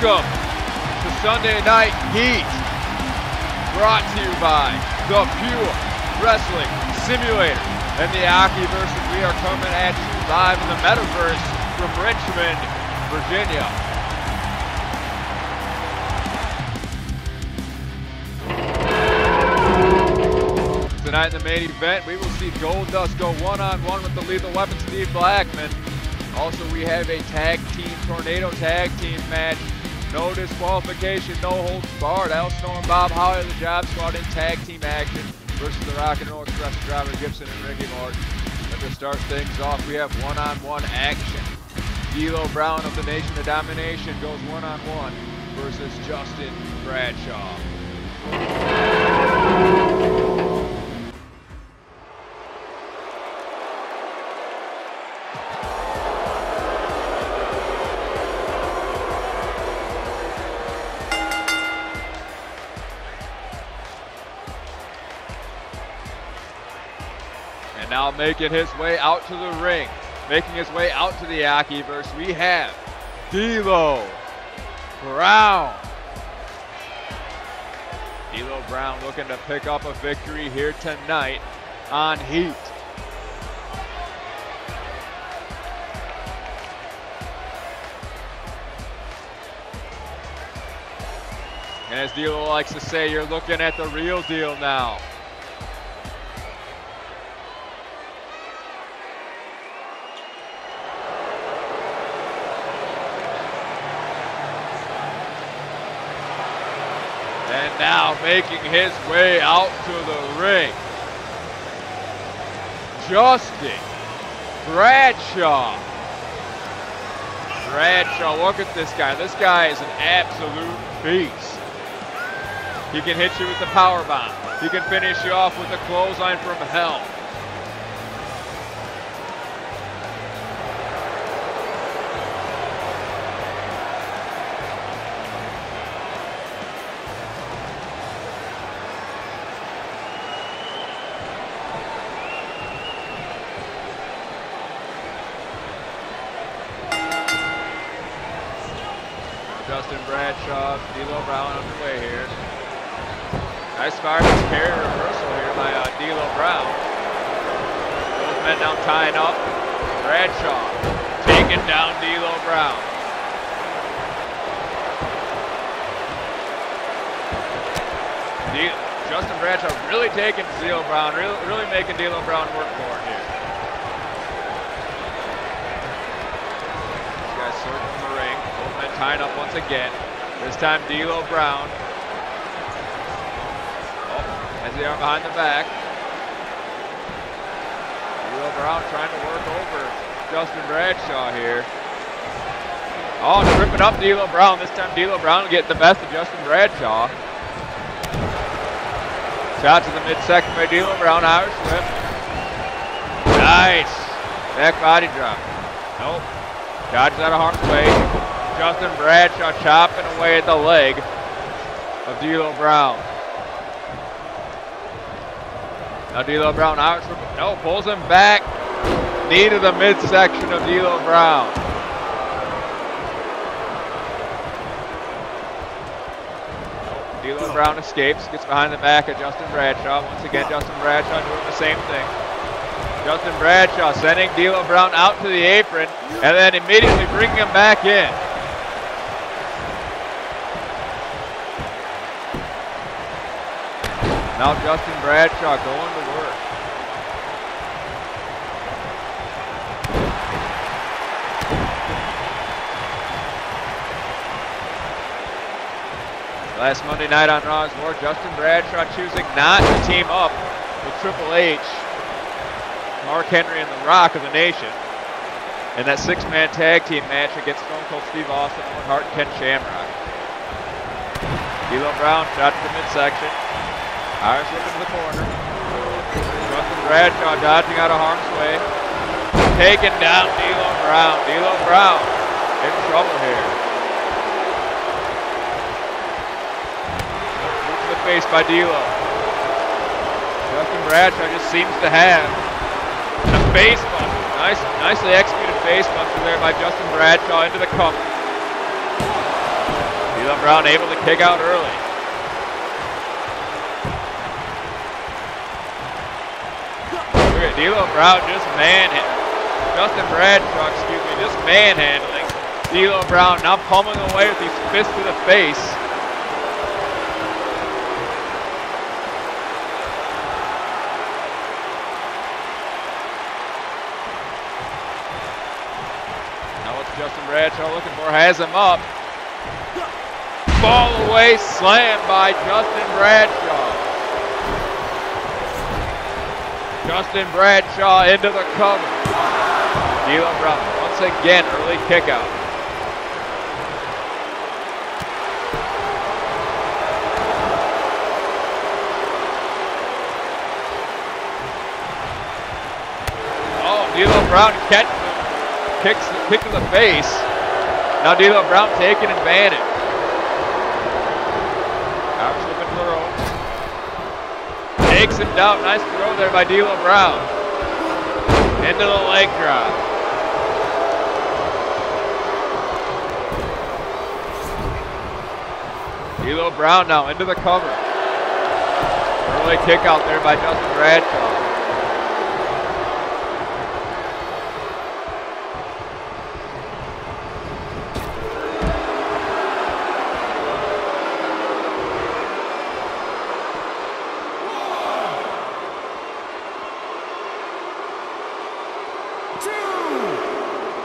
welcome to Sunday Night Heat, brought to you by the Pure Wrestling Simulator and the Akiverse. We are coming at you live in the Metaverse from Richmond, Virginia. Tonight in the main event, we will see Goldust go one-on-one with the Lethal Weapon, Steve Blackman. Also, we have a tag team, Tornado tag team match. No disqualification, no holds barred. Al Snow, Bob Holly, the Job Squad in tag team action versus the Rock and Roll Express, Driver Gibson and Ricky Morton. And to start things off, we have one-on-one action. D'Lo Brown of the Nation of Domination goes one-on-one versus Justin Bradshaw. Making his way out to the ring, making his way out to the Akiverse, we have D'Lo Brown. D'Lo Brown looking to pick up a victory here tonight on Heat. And as D'Lo likes to say, you're looking at the real deal now. Now making his way out to the ring. Justin Bradshaw. Bradshaw, look at this guy. This guy is an absolute beast. He can hit you with the power bomb. He can finish you off with a clothesline from hell. Brown. D- Justin Bradshaw really taking D'Lo Brown, really, really making D'Lo Brown work for him here. These guys circling the ring. Both men tying up once again. This time D'Lo Brown oh, as the arm behind the back. D'Lo Brown trying to work over Justin Bradshaw here. Oh, tripping up D'Lo Brown. This time D'Lo Brown getting the best of Justin Bradshaw. Shot to the midsection by D'Lo Brown. Irish whip. Nice. Back body drop. Nope. Dodges out of harm's way. Justin Bradshaw chopping away at the leg of D'Lo Brown. Now D'Lo Brown out. No, pulls him back. Knee to the midsection of D'Lo Brown. D'Lo Brown escapes, gets behind the back of Justin Bradshaw. Once again, Justin Bradshaw doing the same thing. Justin Bradshaw sending D'Lo Brown out to the apron and then immediately bringing him back in. Now Justin Bradshaw going to work. Last Monday night on Raw is War, Justin Bradshaw choosing not to team up with Triple H, Mark Henry, and The Rock of the Nation in that six-man tag team match against Stone Cold Steve Austin, Owen Hart, and Ken Shamrock. D'Lo Brown shot to the midsection. Irish whip into the corner. Justin Bradshaw dodging out of harm's way. Taking down D'Lo Brown. D'Lo Brown in trouble here. Boot to the face by D'Lo. Justin Bradshaw just seems to have a face buster. Nice, nicely executed face buster there by Justin Bradshaw into the cover. D'Lo Brown able to kick out early. Look at D'Lo Brown just manhandling. Justin Bradshaw, excuse me, just manhandling. D'Lo Brown now pummeling away with these fists to the face. Looking for? Has him up. Fall away slam by Justin Bradshaw. Justin Bradshaw into the cover. D'Lo Brown once again early kick out. Oh, D'Lo Brown catch, kicks, kick to the face. Now D'Lo Brown taking advantage. Out. Takes him down. Nice throw there by D'Lo Brown. Into the leg drop. D'Lo Brown now into the cover. Early kick out there by Justin Bradshaw.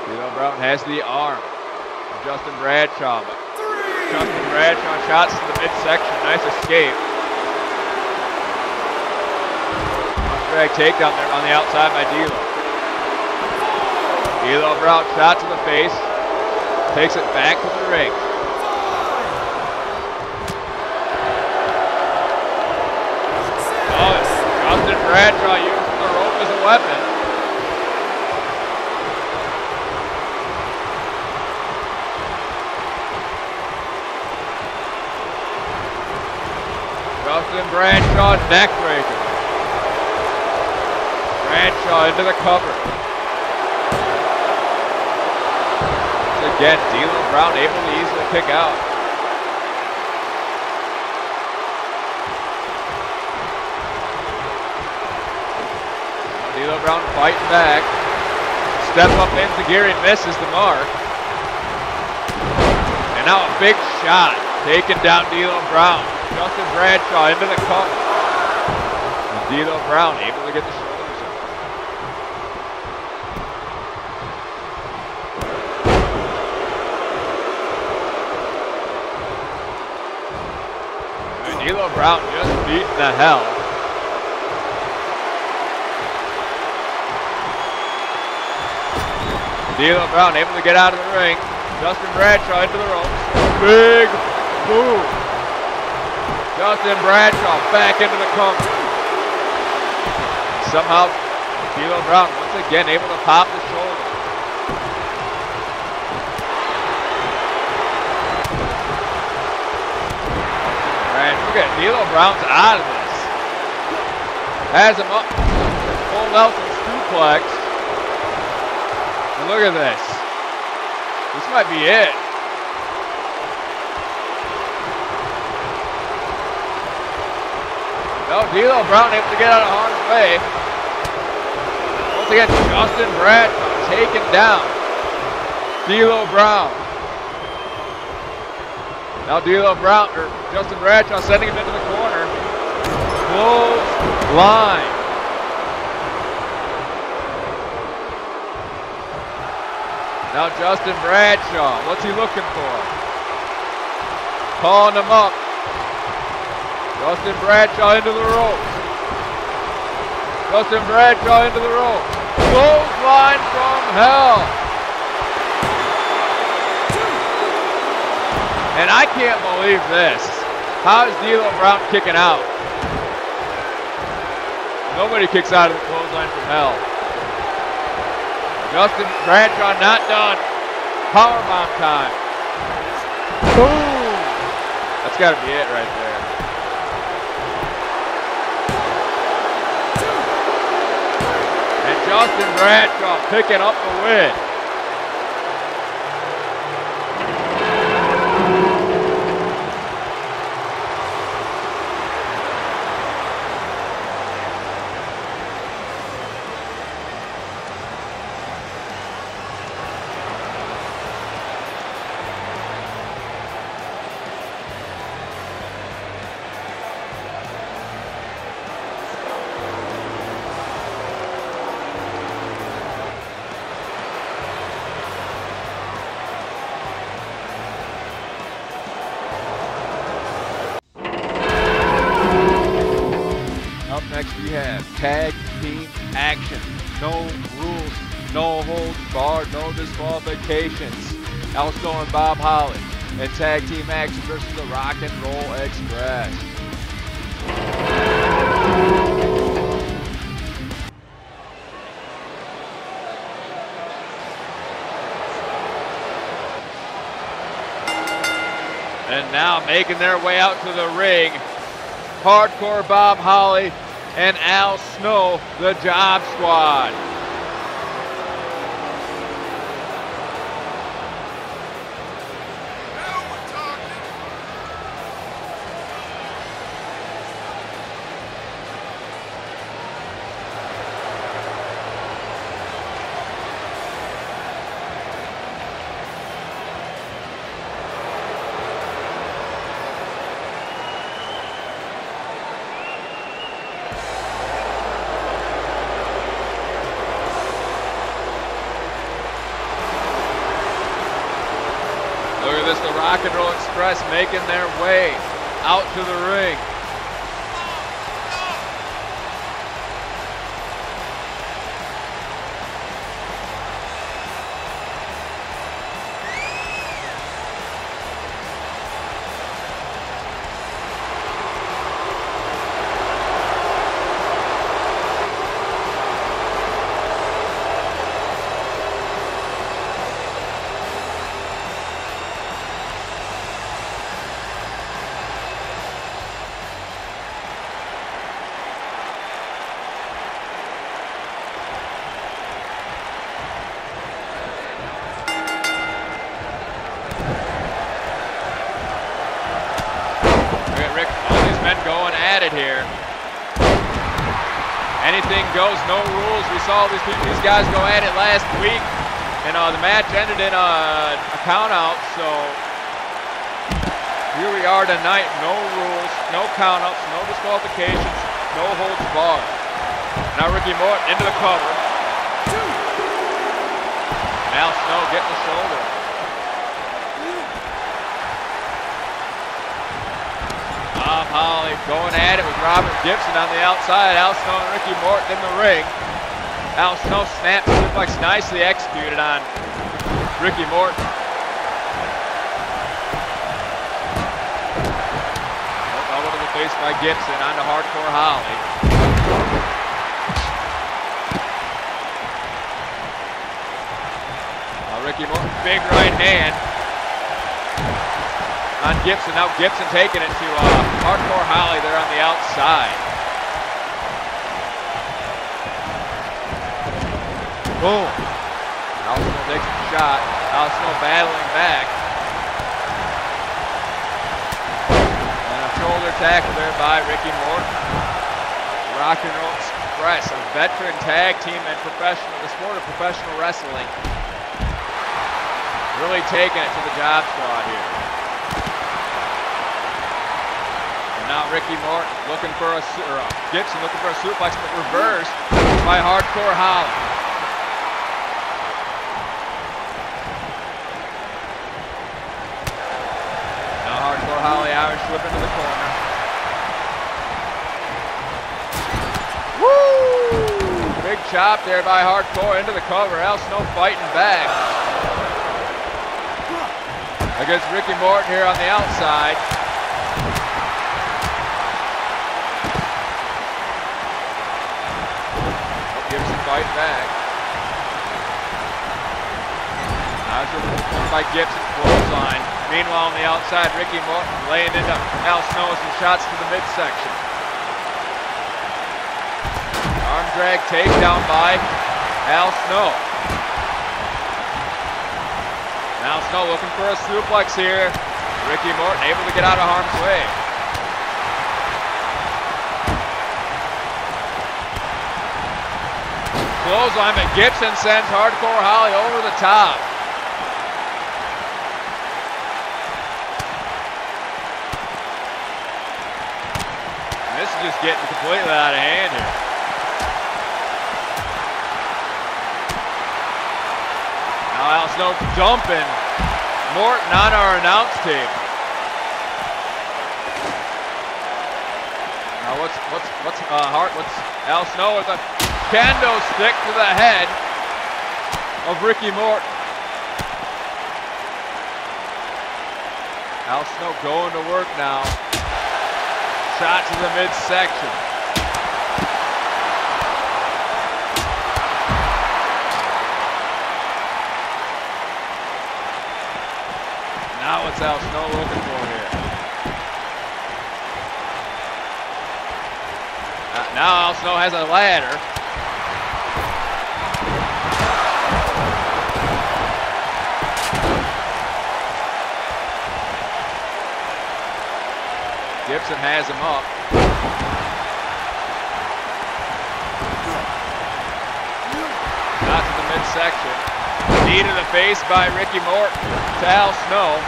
D'Lo Has the arm. Justin Bradshaw. Justin Bradshaw shots to the midsection. Nice escape. Drag takedown there on the outside by D'Lo. D'Lo Brown shot to the face. Takes it back to the ring. Oh, Justin Bradshaw using the rope as a weapon. Justin Bradshaw neckbreaker. Bradshaw into the cover. Again, D'Lo Brown able to easily kick out. D'Lo Brown fighting back. Step up enzuigiri misses the mark. And now a big shot taking down D'Lo Brown. Justin Bradshaw into the cover. D'Lo Brown able to get the shoulders up. D'Lo Brown just beating the hell. D'Lo Brown able to get out of the ring. Justin Bradshaw into the ropes. Big boom. Justin Bradshaw back into the cover. Somehow, D'Lo Brown once again able to pop the shoulder. Brad, look at D'Lo Brown's out of this. Has him up. Full Nelson suplex. And look at this. This might be it. No, D'Lo Brown able to get out of harm's way. Once again, Justin Bradshaw taken down. D'Lo Brown. Now D'Lo Brown, or Justin Bradshaw sending him into the corner. Close line. Now Justin Bradshaw, what's he looking for? Calling him up. Justin Bradshaw into the ropes. Justin Bradshaw into the ropes. Clothesline from hell. And I can't believe this. How is D'Lo Brown kicking out? Nobody kicks out of the clothesline from hell. Justin Bradshaw not done. Powerbomb time. Boom! That's got to be it right there. Justin Bradshaw picking up the win. Barred, no disqualifications. Al Snow and Bob Holly and tag team action versus the Rock and Roll Express. And now making their way out to the ring, Hardcore Bob Holly and Al Snow, the Job Squad. Look this, the Rock and Roll Express making their way out to the ring. Guys go at it last week, and uh, the match ended in a, a count out. So here we are tonight. No rules, no count outs, no disqualifications, no holds barred. Now Ricky Morton into the cover. Al Snow getting the shoulder. Bob Holly going at it with Robert Gibson on the outside. Al Snow and Ricky Morton in the ring. Al Snow snaps suplex nicely executed on Ricky Morton. Elbow to the face by Gibson onto Hardcore Holly. Now Ricky Morton, big right hand on Gibson. Now Gibson taking it to uh, Hardcore Holly there on the outside. Boom. Al Snow takes a shot. Al Snow battling back. And a shoulder tackle there by Ricky Morton. Rock and Roll Express, a veteran tag team and professional, the sport of professional wrestling. Really taking it to the job squad here. And now Ricky Morton looking for a, or uh, Gibson looking for a suplex, but reversed by Hardcore Holly. Now Hardcore Whip into the corner. Woo! Big chop there by Hardcore into the cover. Al Snow fighting back. Against Ricky Morton here on the outside. Gibson fighting back. Now by Gibson, clothesline. Meanwhile, on the outside, Ricky Morton laying into Al Snow with some shots to the midsection. Arm drag takedown by Al Snow. Al Snow looking for a suplex here. Ricky Morton able to get out of harm's way. Clothesline, but Gibson sends Hardcore Holly over the top. And this is just getting completely out of hand here. Now Al Snow dumping Morton on our announce team. Now what's what's what's uh, Hart? What's Al Snow with a kendo stick to the head of Ricky Morton. Al Snow going to work now. Shot to the midsection. Now what's Al Snow looking for here? Uh, now Al Snow has a ladder. Gibson has him up. Not to the midsection. Knee to the face by Ricky Morton to Al Snow.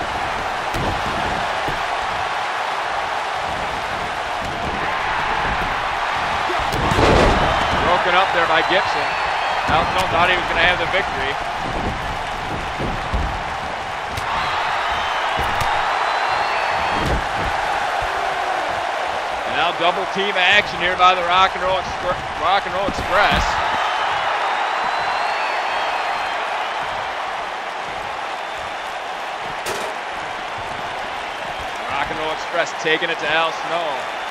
Broken up there by Gibson. Al Snow thought he was going to have the victory. Now double team action here by the Rock and Roll, Rock and Roll Express. Rock and Roll Express taking it to Al Snow.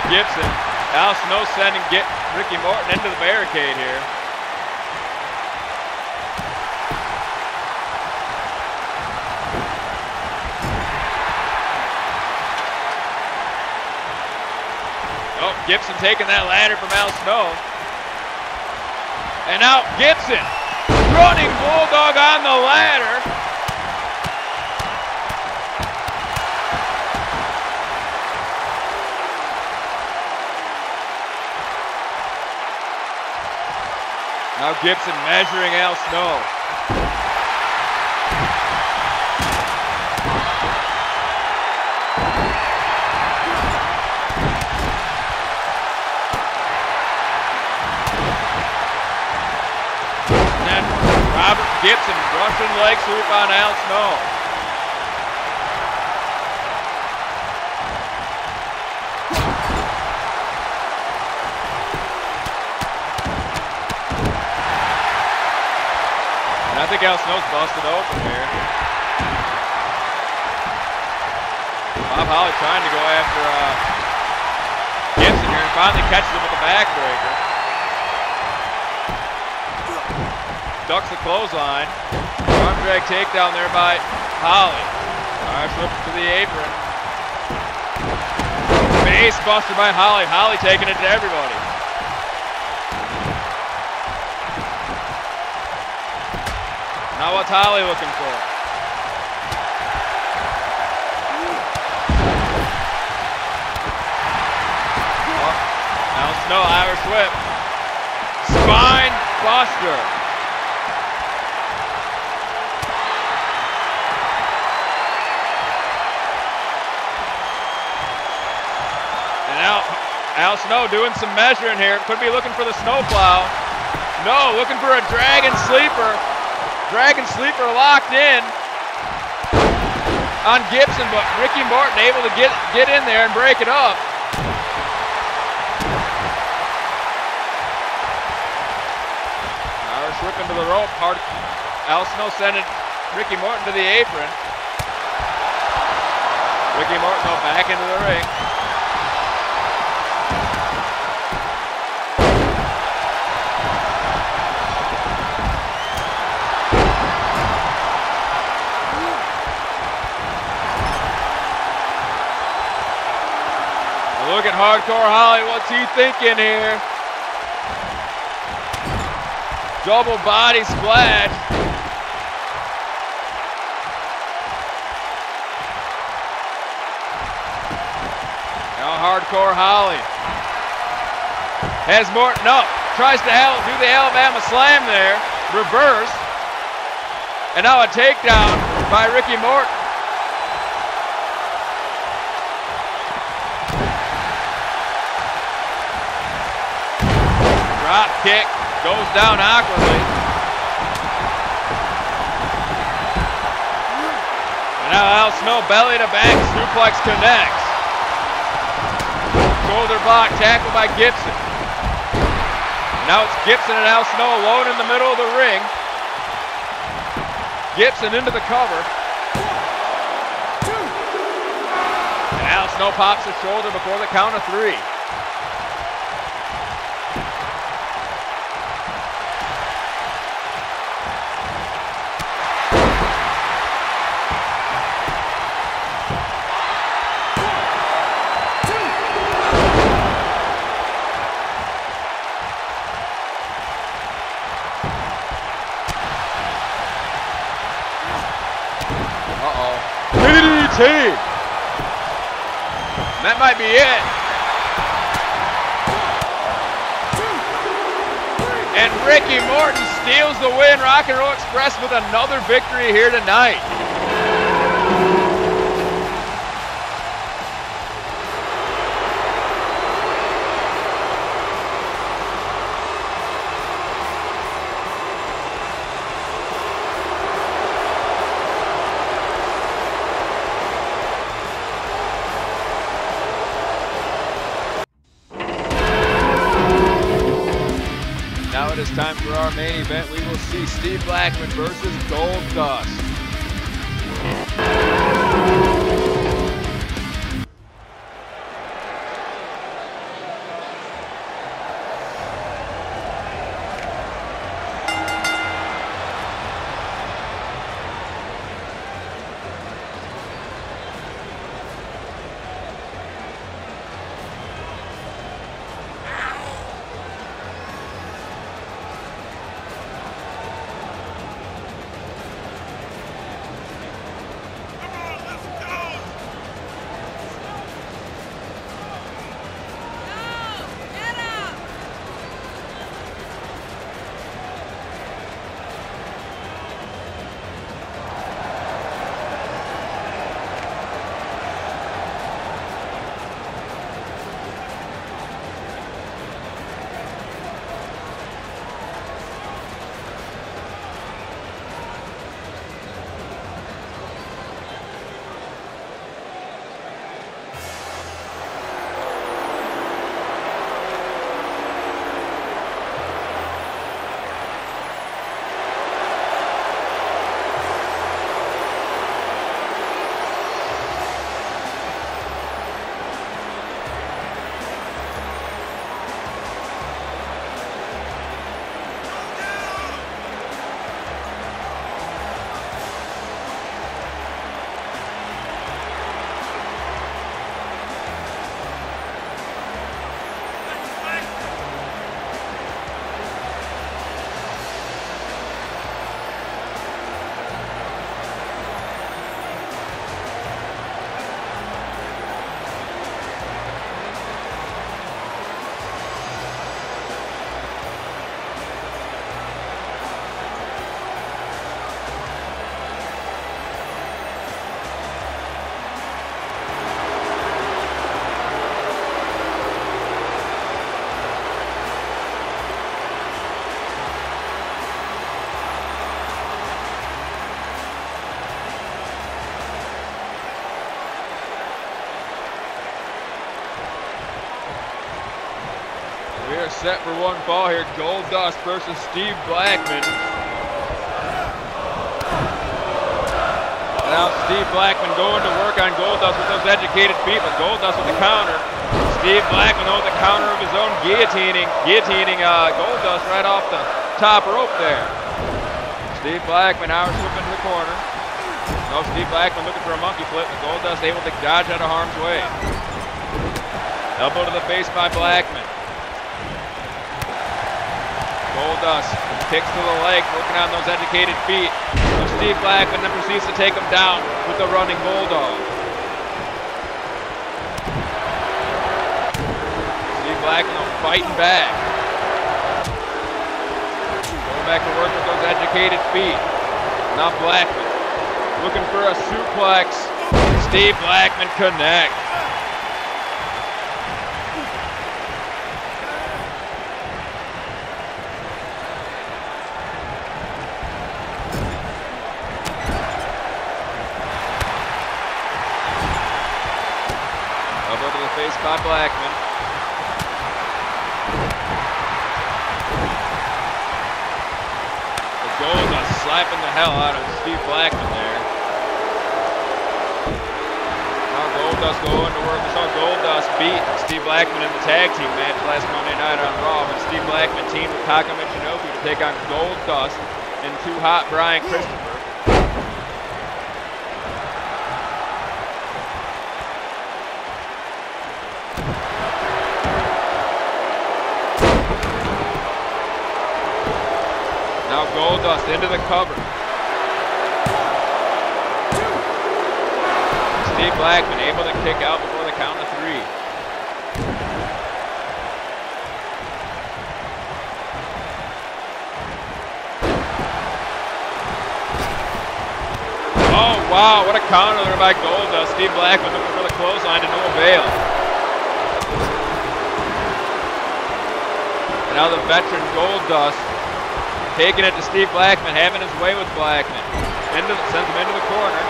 By Gibson. Al Snow sending get Ricky Morton into the barricade here. Oh, Gibson taking that ladder from Al Snow. And now Gibson running Bulldog on the ladder. Now Gibson measuring Al Snow. Then Robert Gibson Russian leg sweep on Al Snow. Think Al Snow's busted open here. Bob Holly trying to go after uh, Gibson here and finally catches him with the backbreaker. Ducks the clothesline. Arm drag takedown there by Holly. Alright, flip to the apron. Face buster by Holly. Holly taking it to everybody. Now what's Holly looking for? Oh, no Irish whip. Spine buster. And now Al Snow doing some measuring here. Could be looking for the snowplow. No, looking for a dragon sleeper. Dragon sleeper locked in on Gibson, but Ricky Morton able to get get in there and break it up. Irish whip into the rope. Hard. Al Snow sending Ricky Morton to the apron. Ricky Morton back into the ring. Look at Hardcore Holly. What's he thinking here? Double body splash. Now Hardcore Holly. Has Morton up. Tries to do the Alabama slam there. Reverse. And now a takedown by Ricky Morton. Kick. Goes down awkwardly. And now Al Snow belly to back suplex connects. Shoulder block tackled by Gibson. Now it's Gibson and Al Snow alone in the middle of the ring. Gibson into the cover. And Al Snow pops his shoulder before the count of three. That might be it. And Ricky Morton steals the win. Rock and Roll Express with another victory here tonight. Main event. We will see Steve Blackman versus Gold Dust. Set for one fall here. Goldust versus Steve Blackman. Now Steve Blackman going to work on Goldust with those educated feet, but Goldust with the counter. Steve Blackman with the counter of his own guillotining, guillotining uh, Goldust right off the top rope there. Steve Blackman now slipping to the corner. No, Steve Blackman looking for a monkey flip, but Goldust able to dodge out of harm's way. Elbow to the face by Blackman. Goldust kicks to the leg, working on those educated feet. So Steve Blackman then proceeds to take him down with the running Bulldog. Steve Blackman fighting back. Going back to work with those educated feet. Now Blackman looking for a suplex. Steve Blackman connects. By Blackman. The goal Goldust slapping the hell out of Steve Blackman there. Now Goldust going to work. Saw Goldust beat Steve Blackman in the tag team match last Monday night on Raw when Steve Blackman teamed with Taka Michinoku to take on Goldust and two Hot Brian Christopher. Goldust into the cover. Steve Blackman able to kick out before the count of three. Oh wow, what a counter there by Goldust. Steve Blackman looking for the clothesline to no avail. And now the veteran Goldust taking it to Steve Blackman, having his way with Blackman. Into, sends him into the corner.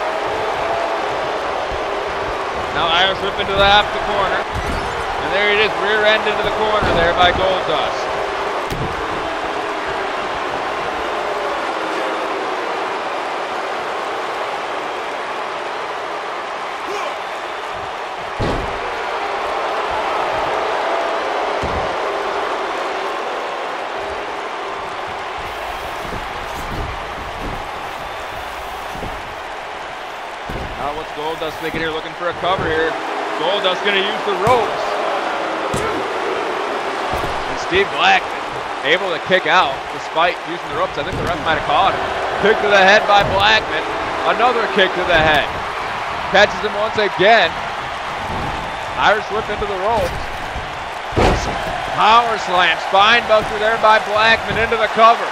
Now Irish whip into the half the corner. And there it is, rear end into the corner there by Goldust. Now what's Goldust thinking here? Looking for a cover here. Goldust going to use the ropes. And Steve Blackman able to kick out despite using the ropes. I think the ref might have caught him. Kick to the head by Blackman. Another kick to the head. Catches him once again. Irish whip into the ropes. Power slam. Spine buster there by Blackman into the cover.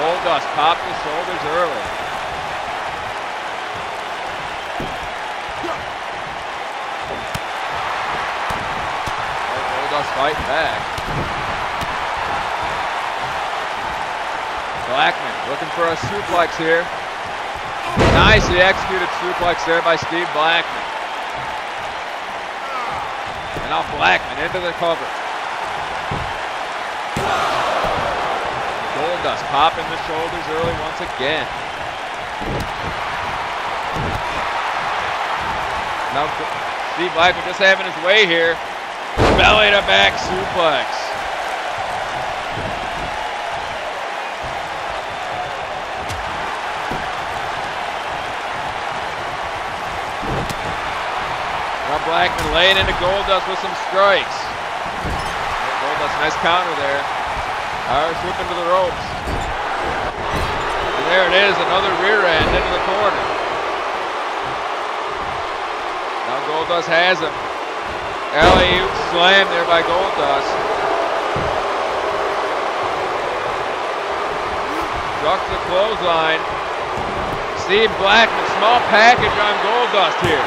Goldust popped his shoulders early. Fighting back. Blackman looking for a suplex here. Nicely executed suplex there by Steve Blackman. And now Blackman into the cover. Goldust popping the shoulders early once again. Now Steve Blackman just having his way here. Belly to back suplex. Now Blackman laying into Goldust with some strikes. Goldust, nice counter there. Irish whip into the ropes. And there it is, another rear end into the corner. Now Goldust has him. Alley slam there by Goldust. Ducks the clothesline. Steve Blackman, small package on Goldust here.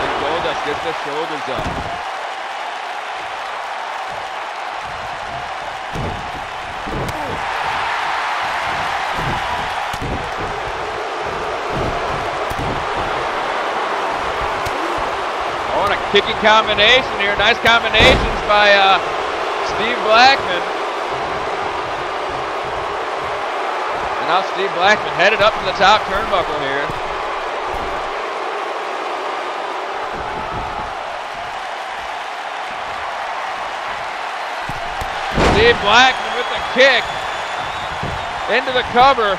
And Goldust gets the shoulders up. Kicking combination here. Nice combinations by uh, Steve Blackman. And now Steve Blackman headed up to the top turnbuckle here. Steve Blackman with the kick into the cover.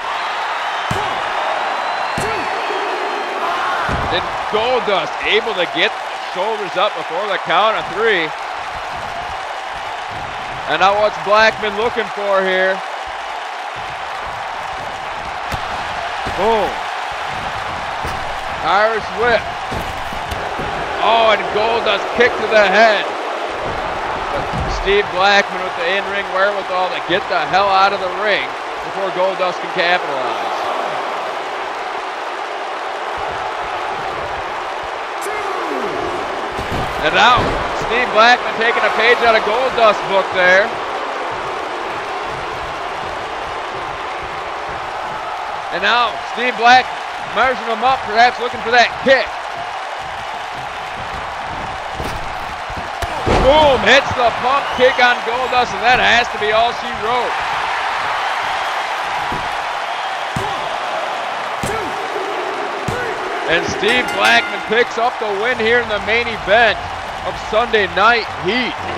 Then Goldust able to get shoulders up before the count of three. And now what's Blackman looking for here? Boom. Irish whip. Oh, and Goldust kick to the head. Steve Blackman with the in-ring wherewithal to get the hell out of the ring before Goldust can capitalize. And now, Steve Blackman taking a page out of Goldust book there. And now, Steve Black measuring him up, perhaps looking for that kick. Boom, hits the pump kick on Goldust, and that has to be all she wrote. And Steve Blackman picks up the win here in the main event of Sunday Night Heat.